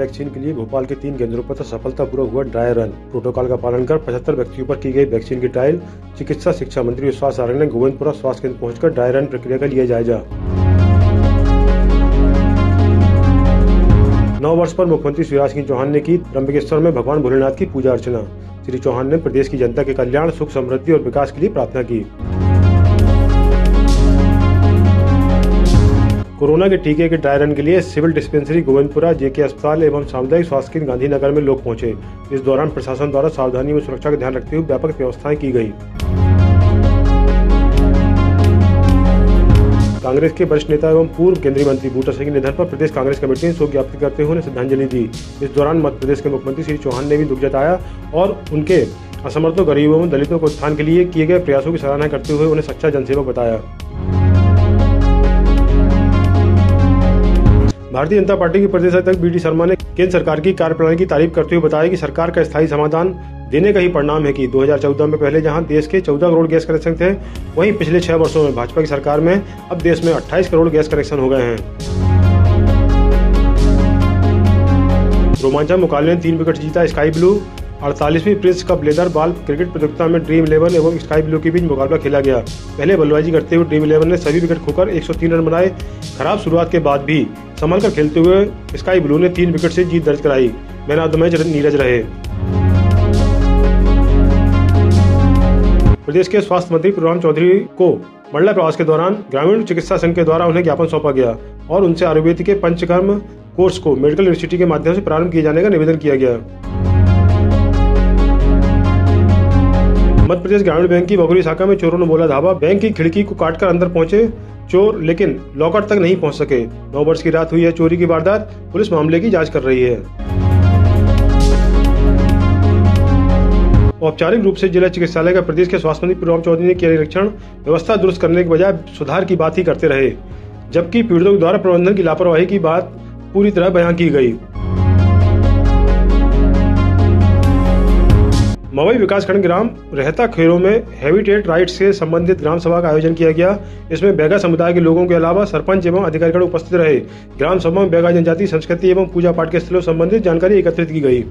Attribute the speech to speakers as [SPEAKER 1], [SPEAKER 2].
[SPEAKER 1] Vaccine के लिए भोपाल के तीन केंद्रों पर सफलतापूर्वक हुआ ड्राई रन। प्रोटोकॉल का पालन कर पचहत्तर व्यक्तियों पर की गई वैक्सीन की ट्रायल चिकित्सा शिक्षा मंत्री विश्वास आर्य ने गोविंदपुरा स्वास्थ्य केंद्र पहुंचकर ड्राई रन प्रक्रिया का लिया जायजा। नौ वर्ष पर मुख्यमंत्री शिवराज सिंह चौहान ने की त्र्यंबकेश्वर में भगवान भोलेनाथ की पूजा अर्चना। श्री चौहान ने प्रदेश की जनता के कल्याण, सुख समृद्धि और विकास के लिए प्रार्थना की। कोरोना के टीके के ड्राई रन के लिए सिविल डिस्पेंसरी गोविंदपुरा, जेके अस्पताल एवं सामुदायिक स्वास्थ्य केंद्र गांधीनगर में लोग पहुँचे। इस दौरान प्रशासन द्वारा सावधानी व सुरक्षा का ध्यान रखते हुए व्यापक व्यवस्थाएँ की गई। कांग्रेस के वरिष्ठ नेता एवं पूर्व केंद्रीय मंत्री बूटा सिंह के निधन पर प्रदेश कांग्रेस कमेटी ने शोक ज्ञापित करते हुए उन्हें श्रद्धांजलि दी। इस दौरान मध्य प्रदेश के मुख्यमंत्री श्री चौहान ने भी दुख जताया और उनके असमर्थों, गरीबों एवं दलितों के उत्थान के लिए किए गए प्रयासों की सराहना करते हुए उन्हें सच्चा जनसेवक बताया। भारतीय जनता पार्टी के प्रदेश अध्यक्ष बी शर्मा ने केंद्र सरकार की कार्यप्रणाली की तारीफ़ करते हुए बताया कि सरकार का स्थायी समाधान देने का ही परिणाम है कि 2014 में पहले जहाँ देश के 14 करोड़ गैस कनेक्शन थे, वहीं पिछले छह वर्षों में भाजपा की सरकार में अब देश में 28 करोड़ गैस कनेक्शन हो गए हैं। रोमांचक मुकाबले में तीन विकेट जीता sky blue अड़तालीसवीं Prince Cup leather ball cricket प्रतियोगिता में ड्रीम इलेवन एवं स्काई ब्लू के बीच मुकाबला खेला गया। पहले बल्लेबाजी करते हुए ड्रीम इलेवन ने सभी विकेट खोकर 103 रन बनाए। खराब शुरुआत के बाद भी संभल कर खेलते हुए स्काई ब्लू ने तीन विकेट से जीत दर्ज कराई। Man of the match Neeraj रहे। प्रदेश के स्वास्थ्य मंत्री प्रभुराम चौधरी को मंडला प्रवास के दौरान ग्रामीण चिकित्सा संघ के द्वारा उन्हें ज्ञापन सौंपा गया और उनसे आयुर्वेद के पंचकर्म कोर्स को मेडिकल यूनिवर्सिटी के माध्यम से प्रारंभ किए जाने का निवेदन किया गया। मध्य प्रदेश ग्रामीण बैंक की बगुरी शाखा में चोरों ने बोला धावा। बैंक की खिड़की को काटकर अंदर पहुँचे चोर, लेकिन लॉकर तक नहीं पहुँच सके। नौ वर्ष की रात हुई है, चोरी की वारदात। पुलिस मामले की जाँच कर रही है। औपचारिक रूप से जिला चिकित्सालय का प्रदेश के स्वास्थ्य मंत्री प्रभुराम चौधरी ने किया निरीक्षण। व्यवस्था दुरुस्त करने के बजाय सुधार की बात ही करते रहे, जबकि पीड़ितों द्वारा प्रबंधन की लापरवाही की बात पूरी तरह बयां की गई। मवई विकासखंड ग्राम रहता खेरों में हैबिटेट राइट्स से संबंधित ग्राम सभा का आयोजन किया गया। इसमें बैगा समुदाय के लोगों के अलावा सरपंच एवं अधिकारीगण उपस्थित रहे। ग्राम सभा में बैगा जनजाति, संस्कृति एवं पूजा पाठ के स्थलों संबंधित जानकारी एकत्रित की गई।